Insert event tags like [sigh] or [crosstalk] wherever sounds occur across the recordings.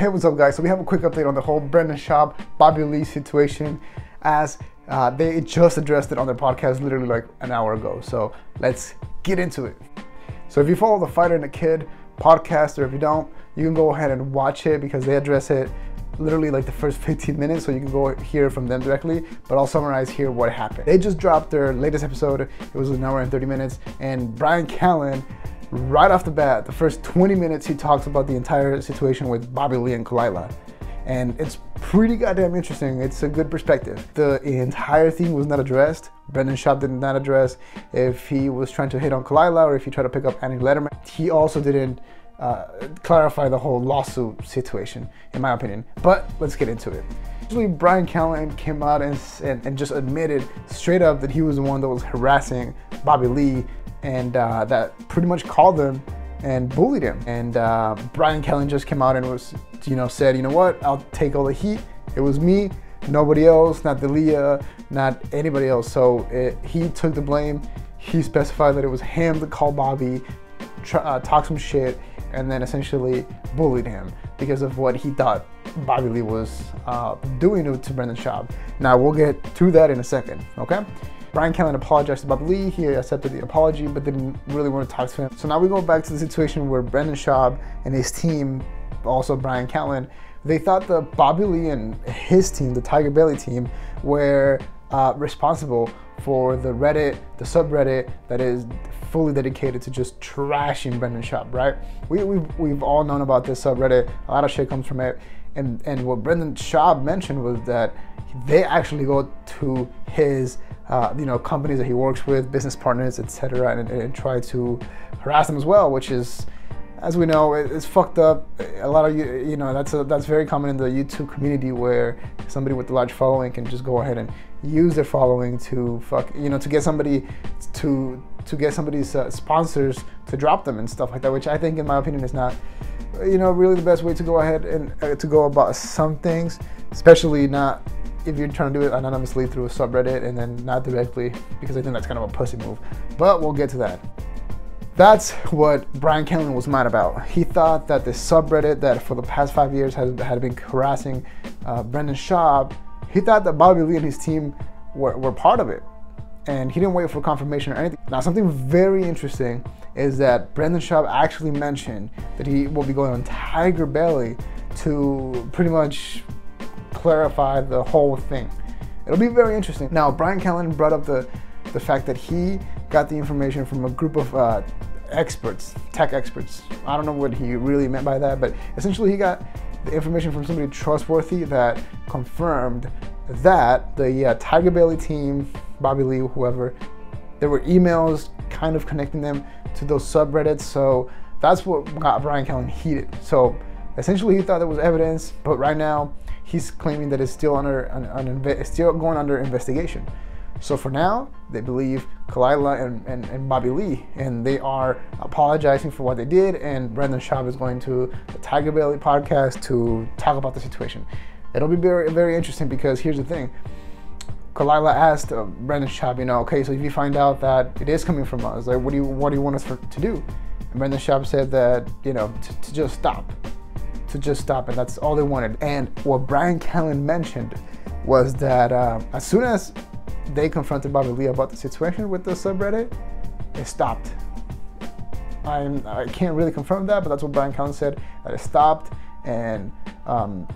Hey, what's up, guys? So we have a quick update on the whole Brendan Schaub, Bobby Lee situation, as uh, they just addressed it on their podcast literally like an hour ago. So let's get into it. So if you follow the Fighter and the Kid podcast, or if you don't, you can go ahead and watch it because they address it literally like the first 15 minutes, so you can go hear from them directly. But I'll summarize here what happened. They just dropped their latest episode. It was an hour and 30 minutes, and Bryan Callen right off the bat, the first 20 minutes, he talks about the entire situation with Bobby Lee and Khalyla. And it's pretty goddamn interesting. It's a good perspective. The entire thing was not addressed. Brendan Schaub did not address if he was trying to hit on Khalyla or if he tried to pick up Annie Letterman. He also didn't uh, clarify the whole lawsuit situation, in my opinion. But let's get into it. Usually, Bryan Callen came out and, and, and, just admitted straight up that he was the one that was harassing Bobby Lee and uh, that pretty much called him and bullied him. And uh, Bryan Callen just came out and was, you know, said, you know what, I'll take all the heat. It was me, nobody else, not Delia, not anybody else. So it, he took the blame. He specified that it was him that called Bobby, uh, talked some shit, and then essentially bullied him because of what he thought Bobby Lee was uh, doing to, to Brendan Schaub. Now we'll get to that in a second, okay? Bryan Callen apologized to Bobby Lee. He accepted the apology, but didn't really want to talk to him. So now we go back to the situation where Brendan Schaub and his team, also Bryan Callen, they thought that Bobby Lee and his team, the Tiger Belly team, were uh, responsible for the Reddit, the subreddit that is fully dedicated to just trashing Brendan Schaub, right? We, we've, we've all known about this subreddit. A lot of shit comes from it. And, and what Brendan Schaub mentioned was that they actually go to his uh, you know companies that he works with, business partners, etc., and, and, try to harass them as well, which is, as we know, it's fucked up. A lot of you, you know, that's a, that's very common in the YouTube community where somebody with a large following can just go ahead and use their following to fuck, you know, to get somebody to to get somebody's uh, sponsors to drop them and stuff like that, which I think, in my opinion, is not, you know, really the best way to go ahead and uh, to go about some things, especially not if you're trying to do it anonymously through a subreddit and then not directly, because I think that's kind of a pussy move. But we'll get to that. That's what Bryan Callen was mad about. He thought that the subreddit that for the past five years has, had been harassing uh, Brendan Schaub, he thought that Bobby Lee and his team were, were part of it. And he didn't wait for confirmation or anything. Now, something very interesting is that Brendan Schaub actually mentioned that he will be going on Tiger Belly to pretty much clarify the whole thing. It'll be very interesting. Now, Bryan Callen brought up the, the fact that he got the information from a group of uh, experts, tech experts. I don't know what he really meant by that, but essentially he got the information from somebody trustworthy that confirmed that the uh, Tiger Belly team, Bobby Lee, whoever, there were emails kind of connecting them to those subreddits. So that's what got Bryan Callen heated. So essentially he thought there was evidence, but right now he's claiming that it's still under still going under investigation. So for now, they believe Khalyla and, and, and, Bobby Lee, and they are apologizing for what they did. And Brendan Schaub is going to the Tiger Belly podcast to talk about the situation. It'll be very very interesting because here's the thing. Khalyla asked uh, Brendan Schaub, you know, okay, so if you find out that it is coming from us, like, what do you what do you want us for, to do? And Brendan Schaub said that you know to just stop to just stop and that's all they wanted. And what Bryan Callen mentioned was that uh, as soon as they confronted Bobby Lee about the situation with the subreddit, it stopped. I'm, I can't really confirm that, but that's what Bryan Callen said, that it stopped and um,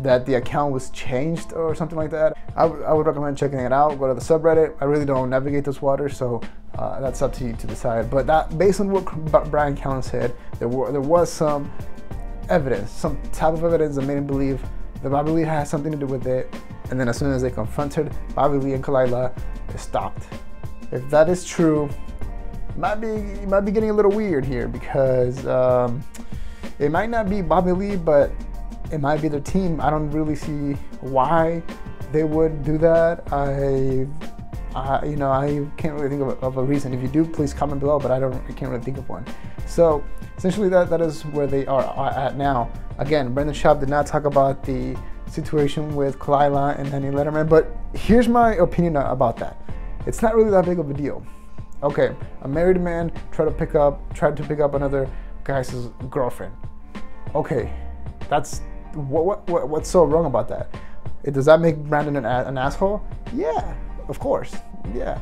that the account was changed or something like that. I, would recommend checking it out. Go to the subreddit. I really don't navigate those waters, so uh, that's up to you to decide. But that, based on what Bryan Callen said, there, were, there was some evidence, some type of evidence that made him believe that Bobby Lee had something to do with it. And then as soon as they confronted Bobby Lee and Khalyla, it stopped. If that is true, might be might be getting a little weird here because um, it might not be Bobby Lee, but it might be their team. I don't really see why they would do that. I, I you know, I can't really think of a, of a reason. If you do, please comment below. But I don't, I can't really think of one. So essentially that, that is where they are at now. Again, Brendan Schaub did not talk about the situation with Khalyla and Annie Letterman, but here's my opinion about that. It's not really that big of a deal. Okay, a married man tried to pick up tried to pick up another guy's girlfriend. Okay, that's what, what, what what's so wrong about that? It, does that make Brandon an, an asshole? Yeah, of course. Yeah.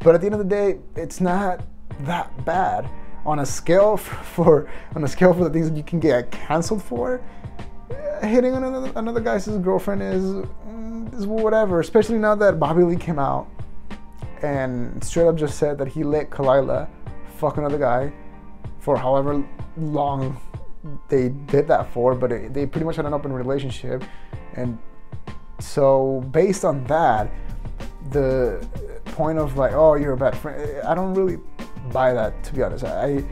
But at the end of the day, it's not that bad. On a scale [laughs] for, on a scale for the things that you can get canceled for, eh, hitting another another guy's girlfriend is mm, is whatever. Especially now that Bobby Lee came out and straight up just said that he let Khalyla fuck another guy for however long they did that for, but it, they pretty much had an open relationship, and so based on that, the point of like, oh, you're a bad friend, I don't really buy that to be honest. I,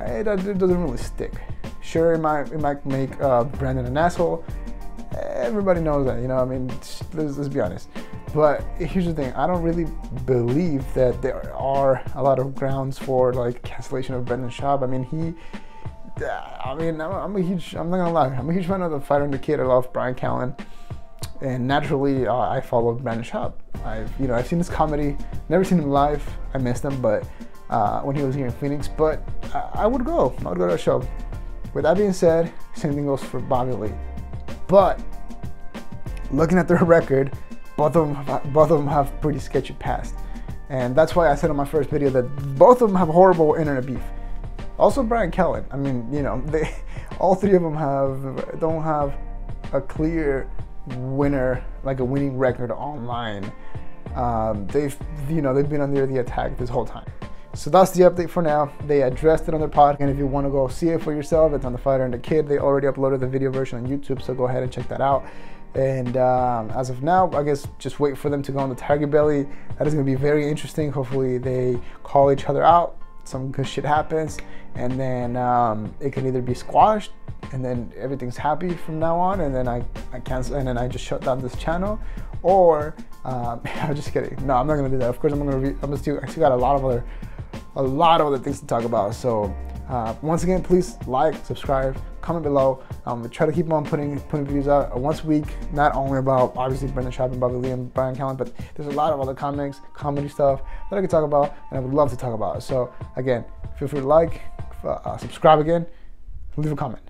I that doesn't really stick. Sure, it might it might make uh, Brandon an asshole. Everybody knows that, you know. I mean, let's, let's be honest. But here's the thing: I don't really believe that there are a lot of grounds for like cancellation of Brendan Schaub. I mean, he. I mean, I'm a huge. I'm not gonna lie. I'm a huge fan of the fighter and the kid. I love Bryan Callen and naturally uh, I followed Brandon Schaub. I've you know I've seen his comedy, never seen him live. I missed him, but uh, when he was here in Phoenix, but I, I would go. I would go to a show. With that being said, same thing goes for Bobby Lee. But looking at their [laughs] record, both of them both of them have pretty sketchy past, and that's why I said in my first video that both of them have horrible internet beef. Also, Bryan Callen. I mean, you know, [laughs] they all three of them have don't have a clear winner, like a winning record online. Um, they've, you know, they've been under the attack this whole time. So that's the update for now. They addressed it on their podcast, and if you want to go see it for yourself, it's on the Fighter and the Kid. They already uploaded the video version on YouTube, so go ahead and check that out. And um, as of now, I guess just wait for them to go on the Tiger Belly. That is going to be very interesting. Hopefully, they call each other out. Some good shit happens, and then um, it can either be squashed and then everything's happy from now on and then I, I cancel and then I just shut down this channel. Or um, [laughs] I'm just kidding. No I'm not gonna do that. Of course I'm gonna re- I'm gonna still I still got a lot of other a lot of other things to talk about. So uh, once again please like subscribe comment below. I'm um, try to keep on putting putting videos out. Uh, once a week not only about obviously Brendan Schaub and Bobby Lee and Bryan Callen but there's a lot of other comics comedy stuff that I could talk about and I would love to talk about. So again feel free to like uh, subscribe again leave a comment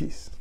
Peace.